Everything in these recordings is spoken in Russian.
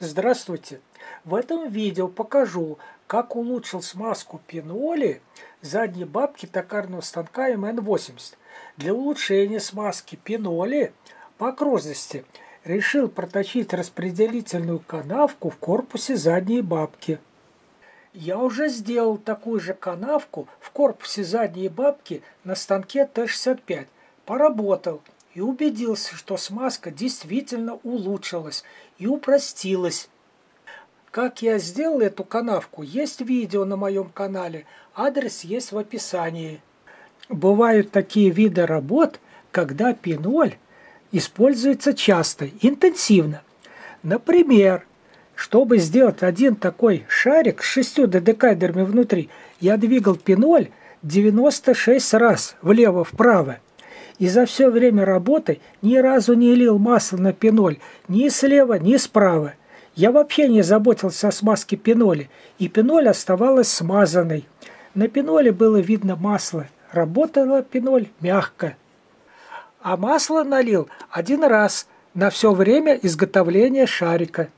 Здравствуйте! В этом видео покажу, как улучшил смазку пиноли задней бабки токарного станка МН-80. Для улучшения смазки пиноли по окружности решил проточить распределительную канавку в корпусе задней бабки. Я уже сделал такую же канавку в корпусе задней бабки на станке Т-65. Поработал и убедился, что смазка действительно улучшилась и упростилась. Как я сделал эту канавку, есть видео на моем канале, адрес есть в описании. Бывают такие виды работ, когда пиноль используется часто, интенсивно. Например, чтобы сделать один такой шарик с шестью дедекайдерами внутри, я двигал пиноль 96 раз влево-вправо. И за все время работы ни разу не лил масло на пиноль ни слева, ни справа. Я вообще не заботился о смазке пиноли, и пиноль оставалась смазанной. На пиноле было видно масло. Работала пиноль мягко. А масло налил один раз на все время изготовления шарика.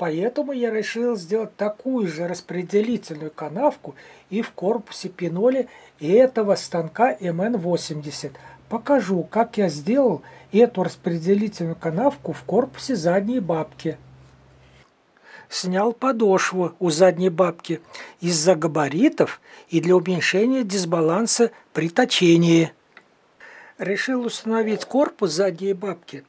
Поэтому я решил сделать такую же распределительную канавку и в корпусе пиноли этого станка МН-80. Покажу, как я сделал эту распределительную канавку в корпусе задней бабки. Снял подошву у задней бабки из-за габаритов и для уменьшения дисбаланса при точении. Решил установить корпус задней бабки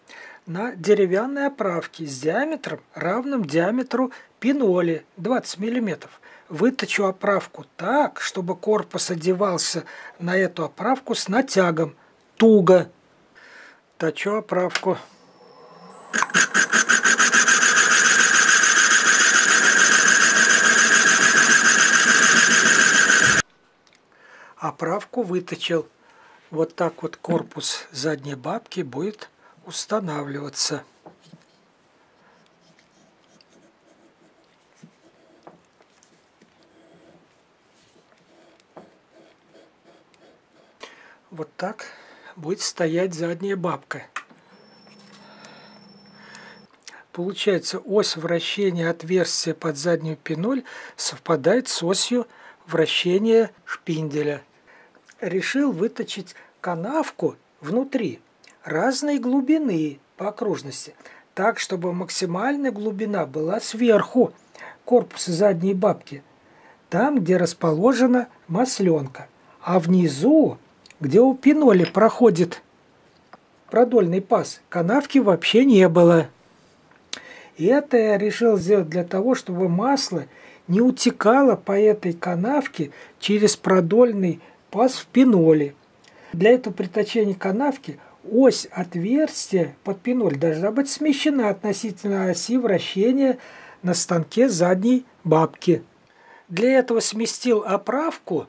на деревянной оправке с диаметром, равным диаметру пиноли 20 мм. Выточу оправку так, чтобы корпус одевался на эту оправку с натягом, туго. Точу оправку. Оправку выточил. Вот так вот корпус задней бабки будет устанавливаться. Вот так будет стоять задняя бабка. Получается, ось вращения отверстия под заднюю пиноль совпадает с осью вращения шпинделя. Решил выточить канавку внутри разной глубины по окружности, так, чтобы максимальная глубина была сверху корпуса задней бабки, там, где расположена масленка, а внизу, где у пиноли проходит продольный паз, канавки вообще не было. И это я решил сделать для того, чтобы масло не утекало по этой канавке через продольный паз в пиноле. Для этого приточения канавки – ось отверстия под пиноль должна быть смещена относительно оси вращения на станке задней бабки. Для этого сместил оправку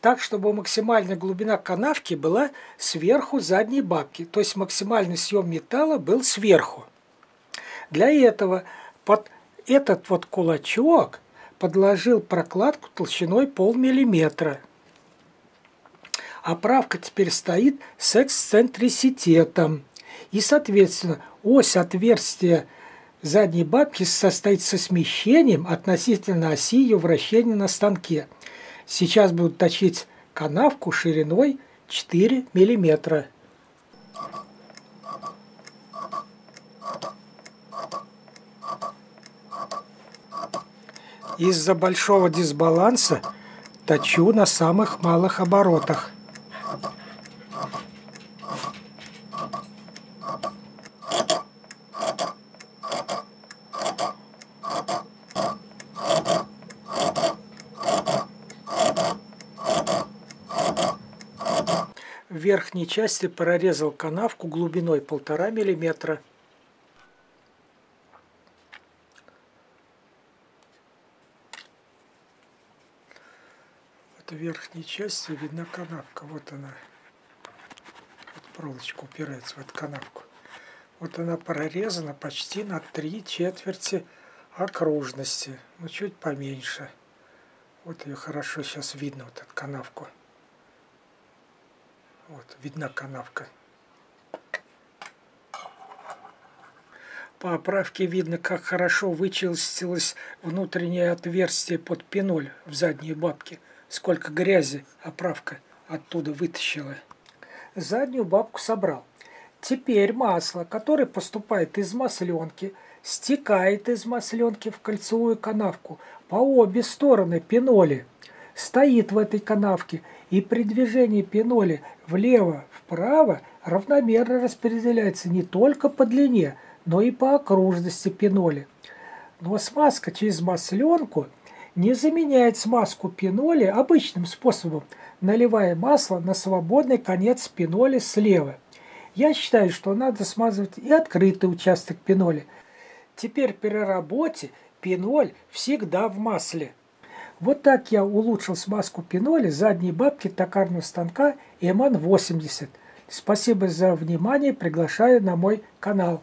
так, чтобы максимальная глубина канавки была сверху задней бабки, то есть максимальный съем металла был сверху. Для этого под этот вот кулачок подложил прокладку толщиной полмиллиметра – Оправка теперь стоит с эксцентриситетом. И, соответственно, ось отверстия задней бабки состоит со смещением относительно оси ее вращения на станке. Сейчас будут точить канавку шириной 4 миллиметра. Из-за большого дисбаланса точу на самых малых оборотах. В верхней части прорезал канавку глубиной полтора миллиметра. Вот в верхней части видна канавка. Вот она. Вот проволочка упирается в эту канавку. Вот она прорезана почти на три четверти окружности. Ну, чуть поменьше. Вот ее хорошо сейчас видно, вот эту канавку. Вот, видна канавка. По оправке видно, как хорошо вычистилось внутреннее отверстие под пеноль в задней бабке. Сколько грязи оправка оттуда вытащила. Заднюю бабку собрал. Теперь масло, которое поступает из масленки, стекает из масленки в кольцевую канавку по обе стороны пеноли, стоит в этой канавке и при движении пеноли влево-вправо равномерно распределяется не только по длине, но и по окружности пеноли. Но смазка через масленку не заменяет смазку пеноли обычным способом, наливая масло на свободный конец пеноли слева. Я считаю, что надо смазывать и открытый участок пеноли. Теперь при работе пеноль всегда в масле. Вот так я улучшил смазку пеноли задней бабки токарного станка МН-80. Спасибо за внимание, приглашаю на мой канал.